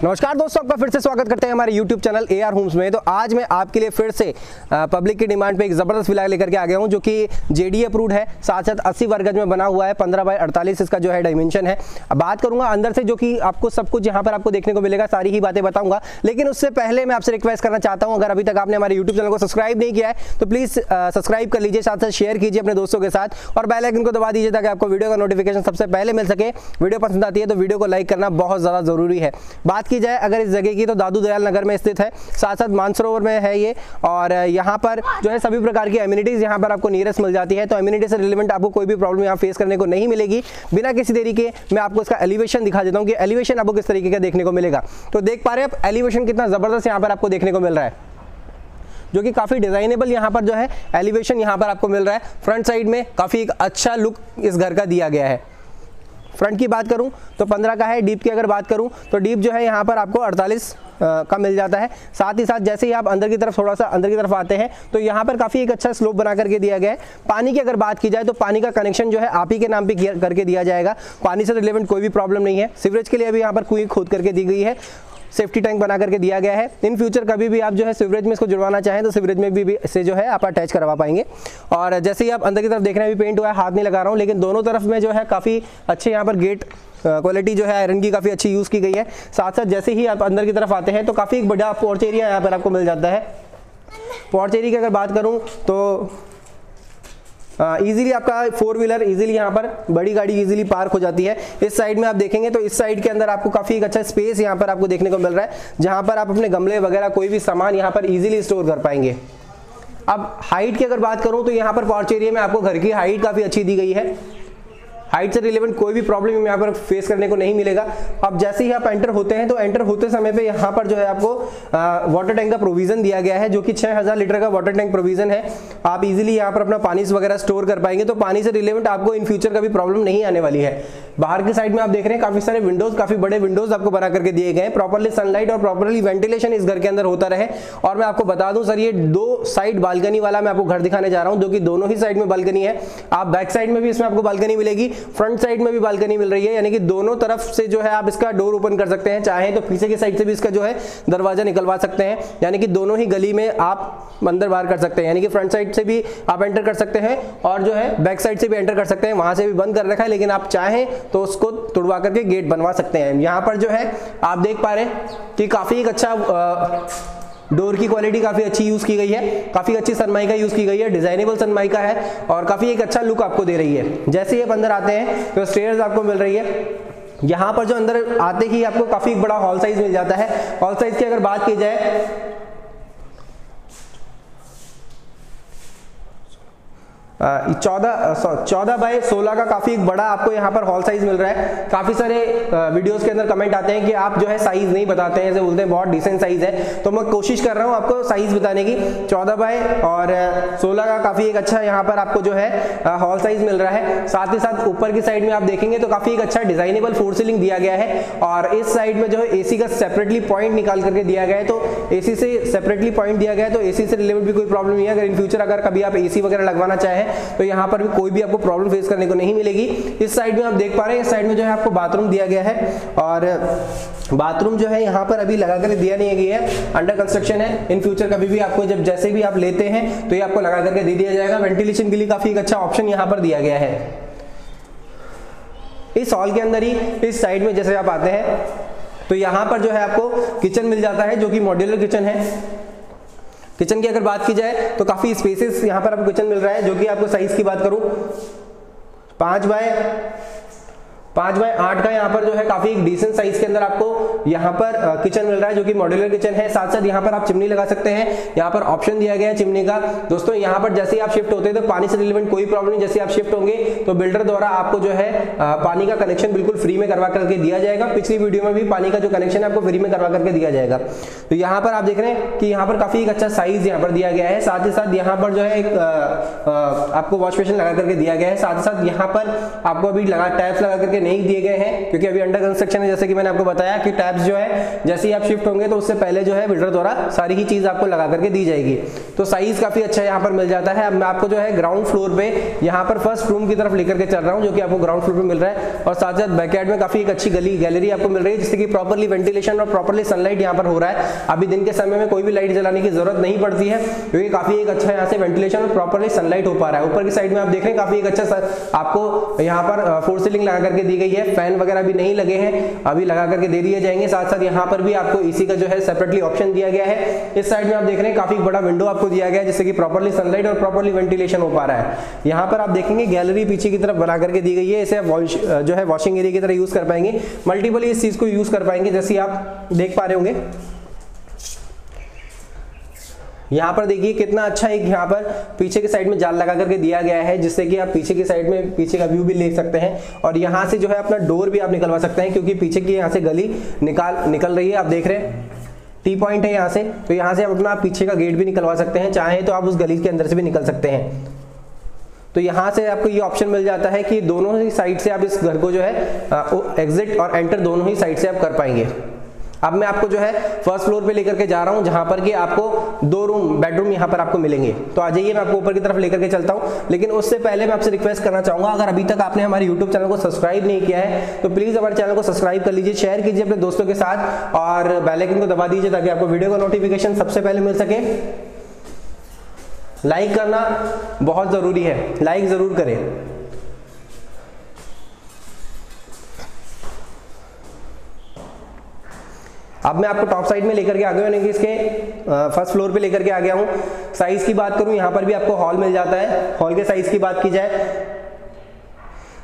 नमस्कार दोस्तों, आपका फिर से स्वागत करते हैं हमारे YouTube channel A R Homes में। तो आज मैं आपके लिए फिर से पब्लिक की डिमांड पे एक ज़बरदस्त विला लेकर के आ गया हूँ, जो कि जेडी अप्रूव्ड है। साथ साथ अस्सी वर्गज में बना हुआ है 15 बाय 48 इसका जो है डायमेंशन है। बात करूँगा अंदर से, जो कि आपको सब कुछ यहाँ पर आपको देखने को मिलेगा, सारी ही बातें बताऊँगा। लेकिन उससे पहले मैं आपसे रिक्वेस्ट करना चाहता हूँ, अगर अभी तक आपने हमारे यूट्यूब चैनल को सब्सक्राइब नहीं किया है तो प्लीज़ सब्सक्राइब कर लीजिए, साथ साथ शेयर कीजिए अपने दोस्तों के साथ, और बेलाइकन को दबा दीजिए, ताकि आपको वीडियो का नोटिफिकेशन सबसे पहले मिल सके। वीडियो पसंद आती है तो वीडियो को लाइक करना बहुत ज़्यादा ज़रूरी है। बात की जाए, अगर इस जगह की तो दादू दयाल नगर में स्थित है। साथ साथ मानसरोवर में है ये, और यहाँ पर जो है सभी प्रकार की एम्यूनिटीज़ यहाँ पर आपको नियरेस्ट मिल जाती है। तो एम्यूनिटी से रिलेवेंट आपको कोई भी प्रॉब्लम यहाँ फेस करने को नहीं मिलेगी। बिना किसी देरी के मैं आपको इसका एलिवेशन दिखा देता हूँ कि एलिवेशन आपको किस तरीके का देखने को मिलेगा। तो देख पा रहे आप एलिवेशन कितना ज़बरदस्त यहाँ पर आपको देखने को मिल रहा है। जो कि काफ़ी डिज़ाइनेबल यहाँ पर जो है एलिवेशन यहाँ पर आपको मिल रहा है। फ्रंट साइड में काफ़ी एक अच्छा लुक इस घर का दिया गया है। फ्रंट की बात करूँ तो 15 का है, डीप की अगर बात करूँ तो डीप जो है यहाँ पर आपको 48 का मिल जाता है। साथ ही साथ जैसे ही आप अंदर की तरफ़ थोड़ा सा अंदर की तरफ़ आते हैं तो यहाँ पर काफ़ी एक अच्छा स्लोप बना करके दिया गया है। पानी की अगर बात की जाए तो पानी का कनेक्शन जो है आप ही के नाम पे करके दिया जाएगा। पानी से रिलेवेंट कोई भी प्रॉब्लम नहीं है। सीवरेज के लिए अभी यहाँ पर कुएँ खोद करके दी गई है। सेफ्टी टैंक बना करके दिया गया है। इन फ्यूचर कभी भी आप जो है सिवरेज में इसको जुड़वाना चाहें तो सिवरेज में भी, भी इसे जो है आप अटैच करवा पाएँगे। और जैसे ही आप अंदर की तरफ़ देख रहे हैं अभी पेंट हुआ है हाथ नहीं लगा रहा हूँ लेकिन दोनों तरफ़ में जो है काफ़ी अच्छे यहाँ पर गेट क्वालिटी जो है आयरन की काफ़ी अच्छी यूज़ की गई है। साथ साथ जैसे ही आप अंदर की तरफ़ आते हैं तो काफ़ी एक बड़ा पोर्च एरिया यहाँ पर आपको मिल जाता है। पोर्च एरिया की अगर बात करूँ तो इजीली आपका फोर व्हीलर इजीली यहाँ पर बड़ी गाड़ी इजीली पार्क हो जाती है। इस साइड में आप देखेंगे तो इस साइड के अंदर आपको काफ़ी एक अच्छा स्पेस यहाँ पर आपको देखने को मिल रहा है, जहाँ पर आप अपने गमले वगैरह कोई भी सामान यहाँ पर इजीली स्टोर कर पाएँगे। अब हाइट की अगर बात करूँ तो यहाँ पर पॉर्च एरिया में आपको घर की हाइट काफ़ी अच्छी दी गई है। हाइट से रिलेवेंट कोई भी प्रॉब्लम यहाँ पर फेस करने को नहीं मिलेगा। अब जैसे ही आप एंटर होते हैं तो एंटर होते समय पे यहाँ पर जो है आपको वाटर टैंक का प्रोविज़न दिया गया है, जो कि 6000 लीटर का वाटर टैंक प्रोविज़न है। आप इजीली यहाँ पर अपना पानी वगैरह स्टोर कर पाएँगे तो पानी से रिलेवेंट आपको इन फ्यूचर का भी प्रॉब्लम नहीं आने वाली है। बाहर की साइड में आप देख रहे हैं, काफ़ी सारे विंडोज़ काफ़ी बड़े विंडोज़ आपको बना करके दिए गए हैं। प्रॉपरली सनलाइट और प्रॉपरली वेंटिलेशन इस घर के अंदर होता रहे। और मैं आपको बता दूँ सर ये दो साइड बालकनी वाला मैं आपको घर दिखाने जा रहा हूँ, जो कि दोनों ही साइड में बालकनी है। आप बैक साइड में भी इसमें आपको बालकनी मिलेगी फ्रंट साइड में भी बालकनी मिल रही है, यानी कि दोनों तरफ़ से जो है आप इसका डोर ओपन कर सकते हैं। चाहे तो पीछे की साइड से भी इसका जो है दरवाज़ा निकलवा सकते हैं, यानी कि दोनों ही गली में आप अंदर बाहर कर सकते हैं। यानी कि फ्रंट साइड से भी आप एंटर कर सकते हैं और जो है बैक साइड से भी एंटर कर सकते हैं। वहाँ से भी बंद कर रखा है, लेकिन आप चाहें तो उसको तुड़वा करके गेट बनवा सकते हैं। यहाँ पर जो है, आप देख पा रहे हैं कि काफ़ी एक अच्छा डोर की क्वालिटी काफ़ी अच्छी यूज़ की गई है, काफ़ी अच्छी सनमाई का यूज़ की गई है डिजाइनेबल सनमाई का है और काफ़ी एक अच्छा लुक आपको दे रही है। जैसे ही आप अंदर आते हैं तो स्टेयर्स आपको मिल रही है। यहाँ पर जो अंदर आते ही आपको काफ़ी बड़ा हॉल साइज़ मिल जाता है। हॉल साइज़ की अगर बात की जाए चौदह चौदह बाय सोलह का काफ़ी एक बड़ा आपको यहाँ पर हॉल साइज़ मिल रहा है। काफ़ी सारे वीडियोस के अंदर कमेंट आते हैं कि आप जो है साइज़ नहीं बताते हैं, ऐसे बोलते हैं, बहुत डिसेंट साइज़ है। तो मैं कोशिश कर रहा हूँ आपको साइज़ बताने की। चौदह बाय और सोलह का काफ़ी एक अच्छा यहाँ पर आपको जो है हॉल साइज़ मिल रहा है। साथ ही साथ ऊपर की साइड में आप देखेंगे तो काफ़ी एक अच्छा डिजाइनेबल फोर सीलिंग दिया गया है। और इस साइड में जो है एसी का सेपरेटली पॉइंट निकाल करके दिया गया है तो एसी से सेपरेटली पॉइंट दिया गया है तो एसी से रिलेटेड भी कोई प्रॉब्लम नहीं है। अगर इन फ्यूचर अगर कभी आप एसी वगैरह लगवाना चाहें तो यहाँ पर भी कोई भी आपको प्रॉब्लम फेस करने को नहीं मिलेगी। इस साइड में आप देख पा रहे हैं, इस साइड में जो है आपको बाथरूम दिया गया है और बाथरूम जो है यहाँ पर अभी लगा कर दिया नहीं गया है। अंडर कंस्ट्रक्शन है। इन फ्यूचर कभी भी आपको जब जैसे भी आप लेते हैं तो ये आपको लगा करके दे दिया जाएगा। वेंटिलेशन के लिए काफ़ी एक अच्छा ऑप्शन यहाँ पर दिया गया है। इस हॉल के अंदर ही, इस साइड में जैसे आप आते हैं तो यहाँ पर जो है आपको किचन मिल जाता है, जो कि मॉड्यूलर किचन है। किचन की अगर बात की जाए तो काफ़ी स्पेसिस यहाँ पर आपको किचन मिल रहा है, जो कि आपको साइज़ की बात करूँ। पाँच बाय पाँच बाय आठ का यहाँ पर जो है काफ़ी डिसेंट साइज़ के अंदर आपको यहाँ पर किचन मिल रहा है, जो कि मॉड्यूलर किचन है। साथ साथ यहाँ पर आप चिमनी लगा सकते हैं। यहाँ पर ऑप्शन दिया गया है चिमनी का। दोस्तों, यहाँ पर जैसे ही आप शिफ्ट होते हैं तो पानी से रिलेवेंट कोई प्रॉब्लम नहीं। जैसे आप शिफ्ट होंगे तो बिल्डर द्वारा आपको जो है पानी का कनेक्शन बिल्कुल फ्री में करवा करके दिया जाएगा। पिछली वीडियो में भी पानी का जो कनेक्शन है, आपको फ्री में करवा करके दिया जाएगा। तो यहाँ पर आप देख रहे हैं कि यहाँ पर काफ़ी एक अच्छा साइज़ यहाँ पर दिया गया है। साथ ही साथ यहाँ पर जो है एक आपको वॉश बेसिन लगा करके दिया गया है। साथ ही साथ यहाँ पर आपको अभी लगा टैप्स लगा करके करके नहीं दिए गए हैं, क्योंकि अभी अंडर कंस्ट्रक्शन है, जैसे कि मैंने आपको बताया कि टैब्स जो है, जैसे ही आप शिफ्ट होंगे तो उससे पहले जो है बिल्डर द्वारा सारी ही चीज़ आपको लगा करके दी जाएगी। तो साइज़ काफ़ी अच्छा यहाँ पर मिल जाता है। अब मैं आपको जो है ग्राउंड फ्लोर पे यहाँ पर फ़र्स्ट रूम की तरफ़ लेकर के चल रहा हूँ, जो कि आपको ग्राउंड फ्लोर पे मिल रहा है। और साथ साथ बैकयार्ड में काफ़ी एक अच्छी गली गैलरी आपको मिल रही है, जिससे कि प्रॉपरली वेंटिलेशन और प्रॉपरली सनलाइट यहाँ पर हो रहा है। अभी दिन के समय में कोई भी लाइट जलाने की ज़रूरत नहीं पड़ती है, क्योंकि काफ़ी एक अच्छा यहाँ से वेंटिलेशन और प्रॉपरली सनलाइट हो पा रहा है। ऊपर की साइड में आप देख रहे हैं, काफ़ी एक अच्छा आपको यहाँ पर फोर सीलिंग लगा करके दी गई है फ़ैन वगैरह भी नहीं लगे हैं, अभी लगा करके दे दिए जाएँगे। साथ साथ यहाँ पर भी आपको इसी का जो है सेपरेटली ऑप्शन दिया गया है। इस साइड में आप देख रहे हैं, काफ़ी बड़ा विंडो आपको दिया गया है, जिससे कि प्रॉपरली सनलाइट और प्रॉपरली वेंटिलेशन हो पा रहा है। यहाँ पर आप देखेंगे गैलरी पीछे की तरफ़ बना करके दी गई है। इसे जो है वॉशिंग एरिया की तरह यूज़ कर पाएँगे। मल्टीपल इस चीज़ को यूज़ कर पाएँगे, जैसे आप देख पा रहे होंगे। यहाँ पर देखिए कितना अच्छा एक यहाँ पर पीछे के साइड में जाल लगा करके दिया गया है, जिससे कि आप पीछे की साइड में पीछे का व्यू भी ले सकते हैं। और यहाँ से जो है अपना डोर भी आप निकलवा सकते हैं, क्योंकि पीछे की यहाँ से गली निकाल, निकल रही है, आप देख रहे हैं। टी पॉइंट है यहाँ से तो यहाँ से आप अपना पीछे का गेट भी निकलवा सकते हैं। चाहे तो आप उस गली के अंदर से भी निकल सकते हैं। तो यहाँ से आपको ये ऑप्शन मिल जाता है कि दोनों ही साइड से आप इस घर को जो है एग्जिट और एंटर दोनों ही साइड से आप कर पाएँगे। अब मैं आपको जो है फ़र्स्ट फ्लोर पे लेकर के जा रहा हूँ, जहाँ पर कि आपको दो रूम बेडरूम यहाँ पर आपको मिलेंगे। तो आ जाइए, मैं आपको ऊपर की तरफ़ लेकर के चलता हूँ। लेकिन उससे पहले मैं आपसे रिक्वेस्ट करना चाहूँगा, अगर अभी तक आपने हमारे यूट्यूब चैनल को सब्सक्राइब नहीं किया है तो प्लीज़ हमारे चैनल को सब्सक्राइब कर लीजिए शेयर कीजिए अपने दोस्तों के साथ, और बेलाइकन को दबा दीजिए ताकि आपको वीडियो का नोटिफिकेशन सबसे पहले मिल सके। लाइक करना बहुत ज़रूरी है। लाइक ज़रूर करें। अब मैं आपको टॉप साइड में लेकर के आ गया हूँ इसके फ़र्स्ट फ्लोर पे लेकर के आ गया हूँ। साइज़ की बात करूँ, यहाँ पर भी आपको हॉल मिल जाता है। हॉल के साइज़ की बात की जाए,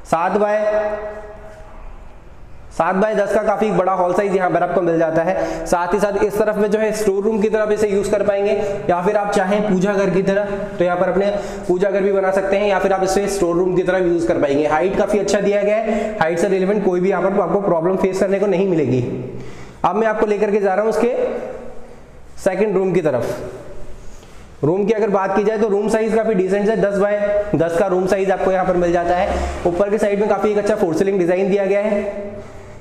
सात बाय सात बाय दस का काफ़ी बड़ा हॉल साइज़ यहाँ पर आपको मिल जाता है। साथ ही साथ इस तरफ़ में जो है स्टोर रूम की तरफ़ इसे यूज़ कर पाएँगे, या फिर आप चाहें पूजा घर की तरह तो यहाँ पर अपने पूजा घर भी बना सकते हैं, या फिर आप इसे स्टोर रूम की तरफ़ यूज़ कर पाएँगे। हाइट काफ़ी अच्छा दिया गया है। हाइट से रिलेवेंट कोई भी यहाँ पर आपको प्रॉब्लम फेस करने को नहीं मिलेगी। अब मैं आपको लेकर के जा रहा हूँ उसके सेकेंड रूम की तरफ़। रूम की अगर बात की जाए तो रूम साइज़ काफ़ी डिसेंट है 10 बाय 10 का रूम साइज़ आपको यहाँ पर मिल जाता है। ऊपर की साइड में काफ़ी एक अच्छा फोर सीलिंग डिज़ाइन दिया गया है।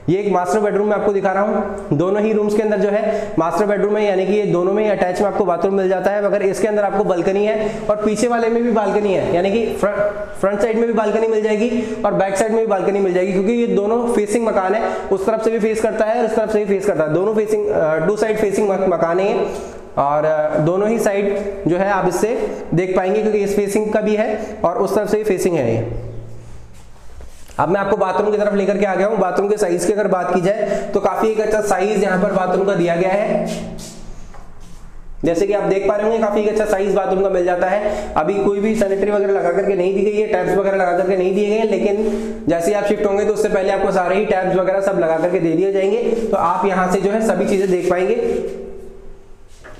ये एक मास्टर बेडरूम में आपको दिखा रहा हूँ। दोनों ही रूम्स के अंदर जो है मास्टर बेडरूम है यानी कि ये दोनों में अटैच में आपको बाथरूम मिल जाता है। मगर इसके अंदर आपको बालकनी है, और पीछे वाले में भी बालकनी है, यानी कि फ्रंट साइड में भी बालकनी मिल जाएगी, और बैक साइड में भी बालकनी मिल जाएगी, क्योंकि ये दोनों फेसिंग मकान है। उस तरफ़ से भी फेस करता है, और इस तरफ़ से भी फेस करता है। दोनों फेसिंग टू साइड फेसिंग मकान है और दोनों ही साइड जो है आप इससे देख पाएँगे, क्योंकि इस फेसिंग का भी है, और उस तरफ़ से भी फेसिंग है ये। अब मैं आपको बाथरूम की तरफ़ लेकर के आ गया हूँ। बाथरूम के साइज़ की अगर बात की जाए तो काफ़ी एक अच्छा साइज़ यहाँ पर बाथरूम का दिया गया है। जैसे कि आप देख पा रहे होंगे, काफ़ी अच्छा साइज़ बाथरूम का मिल जाता है। अभी कोई भी सैनिटरी वगैरह लगा करके नहीं दी गई है टैब्स वगैरह लगा करके नहीं दिए गए लेकिन जैसे ही आप शिफ्ट होंगे तो उससे पहले आपको सारे ही टैब्स वगैरह सब लगा करके दे दिए जाएँगे। तो आप यहाँ से जो है सभी चीज़ें देख पाएँगे।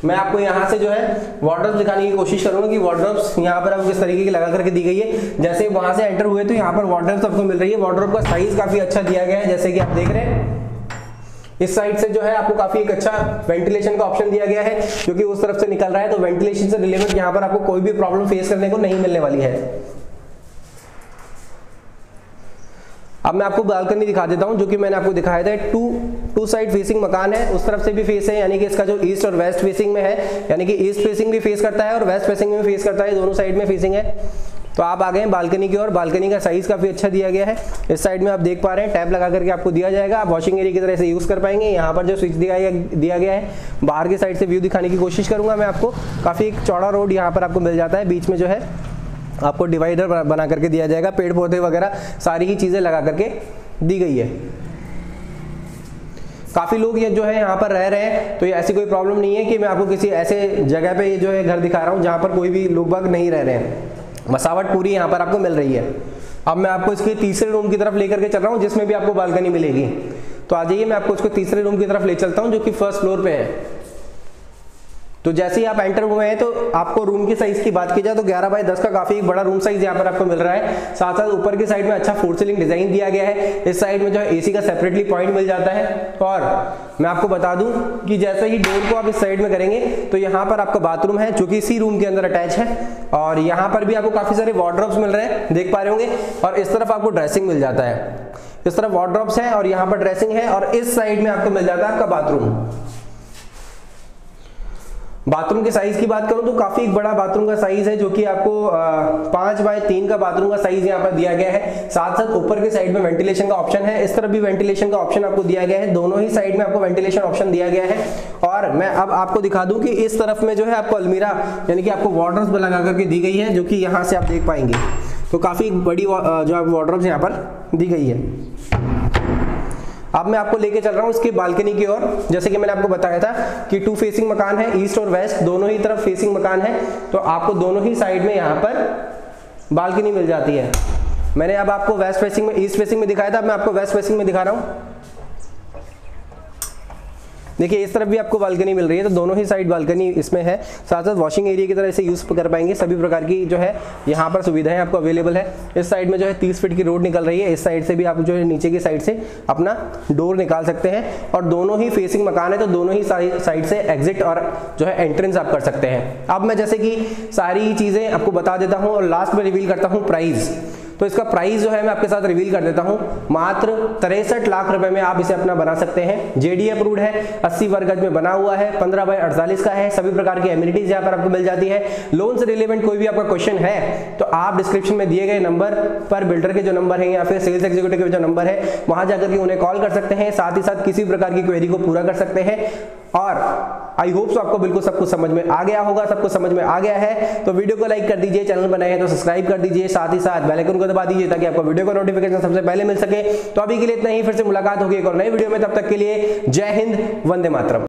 मैं आपको यहाँ से जो है वार्ड्रॉप दिखाने की कोशिश करूँगा कि वार्ड्रोब्स यहाँ पर आपको किस तरीके की लगा करके दी गई है। जैसे वहाँ से एंटर हुए तो यहाँ पर वार्ड्रोब्स आपको मिल रही है। वार्ड्रॉप का साइज़ काफ़ी अच्छा दिया गया है, जैसे कि आप देख रहे हैं। इस साइड से जो है आपको काफ़ी एक अच्छा वेंटिलेशन का ऑप्शन दिया गया है क्योंकि उस तरफ़ से निकल रहा है। तो वेंटिलेशन से रिलेटेड यहाँ पर आपको कोई भी प्रॉब्लम फेस करने को नहीं मिलने वाली है। अब मैं आपको बालकनी दिखा देता हूँ, जो कि मैंने आपको दिखाया था। टू टू साइड फेसिंग मकान है, उस तरफ़ से भी फेस है, यानी कि इसका जो ईस्ट और वेस्ट फेसिंग में है, यानी कि ईस्ट फेसिंग भी फेस करता है और वेस्ट फेसिंग में फेस करता है दोनों साइड में फेसिंग है। तो आप आ गए बालकनी की ओर, बालकनी का साइज़ काफ़ी अच्छा दिया गया है। इस साइड में आप देख पा रहे हैं, टैप लगा करके आपको दिया जाएगा। आप वॉशिंग एरिया की तरह से यूज़ कर पाएँगे। यहाँ पर जो स्विच दिया दिया गया है, बाहर की साइड से व्यू दिखाने की कोशिश करूँगा मैं आपको। काफ़ी एक चौड़ा रोड यहाँ पर आपको मिल जाता है, बीच में जो है। आपको डिवाइडर बना करके दिया जाएगा, पेड़ पौधे वगैरह, सारी ही चीज़ें लगा करके दी गई है। काफ़ी लोग ये जो है यहाँ पर रह रहे हैं तो ये ऐसी कोई प्रॉब्लम नहीं है कि मैं आपको किसी ऐसे जगह पे ये जो है घर दिखा रहा हूँ जहाँ पर कोई भी लोग बाग नहीं रह रहे हैं। मसावट पूरी यहाँ पर आपको मिल रही है। अब मैं आपको इसके तीसरे रूम की तरफ़ लेकर के चल रहा हूँ, जिसमें भी आपको बालकनी मिलेगी। तो आ जाइए मैं आपको इसको तीसरे रूम की तरफ़ ले चलता हूँ, जो कि फ़र्स्ट फ्लोर पे है। तो जैसे ही आप एंटर हुए हैं तो आपको रूम की साइज़ की बात की जाए तो 11 बाय 10 का काफ़ी एक बड़ा रूम साइज़ यहाँ पर आपको मिल रहा है। साथ साथ ऊपर की साइड में अच्छा फोर सीलिंग डिज़ाइन दिया गया है। इस साइड में जो है एसी का सेपरेटली पॉइंट मिल जाता है। और मैं आपको बता दूँ कि जैसे ही डोर को आप इस साइड में करेंगे तो यहाँ पर आपका बाथरूम है, जो कि इसी रूम के अंदर अटैच है। और यहाँ पर भी आपको काफ़ी सारे वार्ड्रोब्स मिल रहे हैं, देख पा रहे होंगे। और इस तरफ़ आपको ड्रेसिंग मिल जाता है। इस तरफ़ वार्ड्रॉप्स है और यहाँ पर ड्रेसिंग है और इस साइड में आपको मिल जाता है आपका बाथरूम बाथरूम के साइज़ की बात करूँ तो काफ़ी बड़ा बाथरूम का साइज़ है जो कि आपको पाँच बाय तीन का बाथरूम का साइज़ यहाँ पर दिया गया है। साथ साथ ऊपर के साइड में वेंटिलेशन का ऑप्शन है। इस तरफ़ भी वेंटिलेशन का ऑप्शन आपको दिया गया है। दोनों ही साइड में आपको वेंटिलेशन ऑप्शन दिया गया है। और मैं अब आपको दिखा दूँ कि इस तरफ़ में जो है आपको अलमीरा, यानी कि आपको वार्डर्स लगा करके दी गई है, जो कि यहाँ से आप देख पाएँगे। तो काफ़ी बड़ी जो आप वार्डर्स यहाँ पर दी गई है। अब मैं आपको लेके चल रहा हूँ इसकी बालकनी की ओर। जैसे कि मैंने आपको बताया था कि टू फेसिंग मकान है ईस्ट और वेस्ट दोनों ही तरफ़ फेसिंग मकान है। तो आपको दोनों ही साइड में यहाँ पर बालकनी मिल जाती है। मैंने अब आपको वेस्ट फेसिंग में ईस्ट फेसिंग में दिखाया था, अब मैं आपको वेस्ट फेसिंग में दिखा रहा हूँ। देखिए, इस तरफ़ भी आपको बालकनी मिल रही है तो दोनों ही साइड बालकनी इसमें है। साथ साथ वॉशिंग एरिया की तरह इसे यूज़ कर पाएँगे। सभी प्रकार की जो है, यहाँ पर सुविधाएँ आपको अवेलेबल है। इस साइड में जो है तीस फीट की रोड निकल रही है। इस साइड से भी आप जो है नीचे की साइड से अपना डोर निकाल सकते हैं। और दोनों ही फेसिंग मकान है तो दोनों ही साइड से एग्जिट और जो है एंट्रेंस आप कर सकते हैं। अब मैं जैसे कि सारी चीज़ें आपको बता देता हूँ और लास्ट में रिवील करता हूँ प्राइस तो इसका प्राइस जो है मैं आपके साथ रिवील कर देता हूँ। मात्र तिरसठ लाख रुपए में आप इसे अपना बना सकते हैं। जेडी अप्रूव्ड है 80 वर्ग गज में बना हुआ है 15 बाई अड़तालीस का है। सभी प्रकार की एम्यूनिटीज यहाँ पर आपको मिल जाती है। लोन से रिलेवेंट कोई भी आपका क्वेश्चन है तो आप डिस्क्रिप्शन में दिए गए नंबर पर बिल्डर के जो नंबर है या फिर सेल्स एग्जीक्यूटिव के जो नंबर है, वहाँ जाकर के उन्हें कॉल कर सकते हैं। साथ ही साथ किसी प्रकार की क्वेरी को पूरा कर सकते हैं। और आई होप सो आपको बिल्कुल सब कुछ समझ में आ गया होगा, सब कुछ समझ में आ गया है। तो वीडियो को लाइक कर दीजिए चैनल बनाए हैं तो सब्सक्राइब कर दीजिए। साथ ही साथ बेल आइकन को दबा दीजिए ताकि आपको वीडियो का नोटिफिकेशन सबसे पहले मिल सके। तो अभी के लिए इतना ही, फिर से मुलाकात होगी एक और नई वीडियो में, तब तक के लिए जय हिंद, वंदे मातरम।